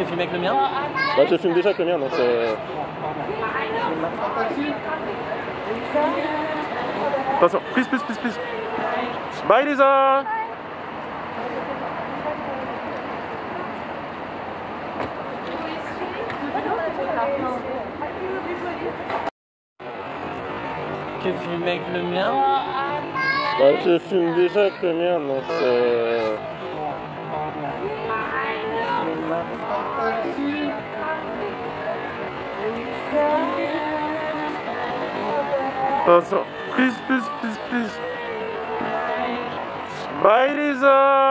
Tu filmes avec le mien Bah, je filme déjà avec le mien, donc c'est. Attention, please, please, please, please. Bye Lisa Tu filmes avec le mien Bah, je filme déjà avec le mien, donc c'est. Attention, please, please, please, please. Bye Lisa